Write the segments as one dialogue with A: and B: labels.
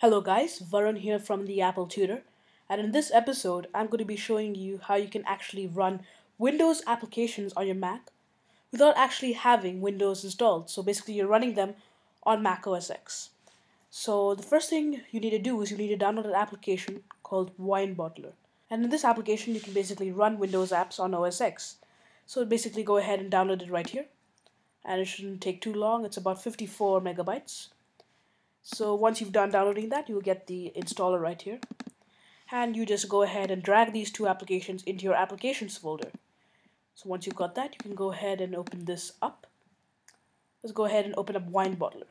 A: Hello guys, Varun here from the Apple Tutor and in this episode I'm going to be showing you how you can actually run Windows applications on your Mac without actually having Windows installed. So basically you're running them on Mac OS X. So the first thing you need to do is you need to download an application called Wine Bottler. And in this application you can basically run Windows apps on OS X. So basically go ahead and download it right here. And it shouldn't take too long, it's about 54 megabytes. So once you've done downloading that, you'll get the installer right here. And you just go ahead and drag these two applications into your applications folder. So once you've got that, you can go ahead and open this up. Let's go ahead and open up Wine Bottler.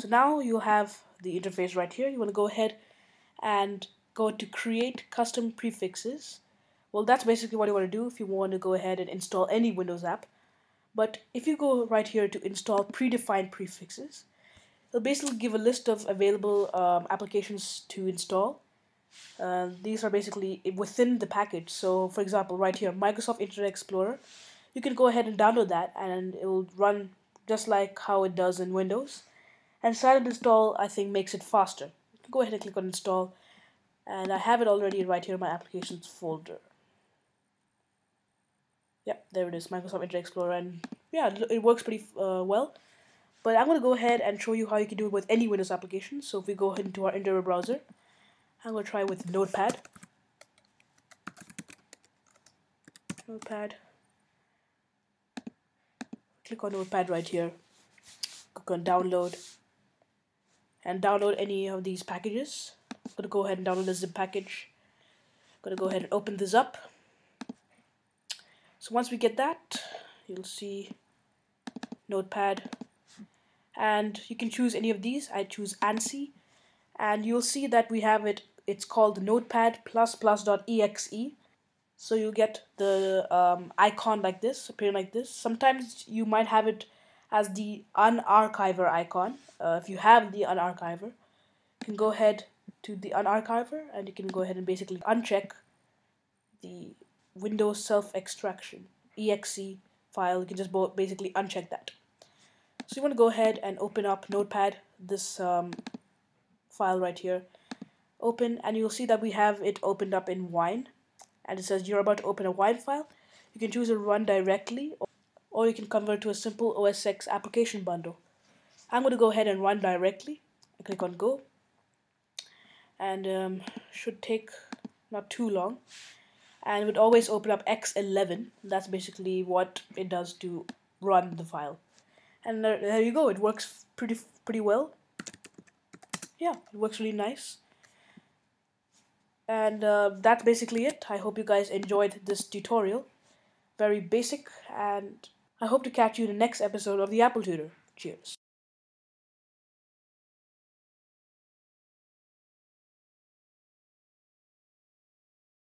A: So now you'll have the interface right here. You want to go ahead and go to create custom prefixes. Well, that's basically what you want to do if you want to go ahead and install any Windows app. But if you go right here to install predefined prefixes, it'll basically give a list of available um, applications to install. Uh, these are basically within the package. So for example, right here, Microsoft Internet Explorer, you can go ahead and download that and it will run just like how it does in Windows. And silent install, I think, makes it faster. Go ahead and click on install. And I have it already right here in my applications folder. Yep, there it is, Microsoft Internet Explorer, and yeah, it works pretty uh, well. But I'm going to go ahead and show you how you can do it with any Windows application. So if we go ahead into our Internet browser, I'm going to try with Notepad. Notepad. Click on Notepad right here. Click on download. And download any of these packages. I'm going to go ahead and download the zip package. I'm going to go ahead and open this up. So once we get that, you'll see Notepad. And you can choose any of these. I choose ANSI. And you'll see that we have it, it's called Notepad++.exe. So you get the um, icon like this, appearing like this. Sometimes you might have it as the unarchiver icon. Uh, if you have the unarchiver, you can go ahead to the unarchiver and you can go ahead and basically uncheck the Windows self-extraction exe file. You can just basically uncheck that. So you want to go ahead and open up Notepad, this um, file right here. Open, and you'll see that we have it opened up in Wine. And it says you're about to open a Wine file. You can choose to run directly, or you can convert to a simple OS X application bundle. I'm going to go ahead and run directly. I click on Go. And um, should take not too long and would always open up X11. That's basically what it does to run the file. And there, there you go. It works pretty pretty well. Yeah, it works really nice. And uh, that's basically it. I hope you guys enjoyed this tutorial. Very basic, and I hope to catch you in the next episode of the Apple Tutor. Cheers.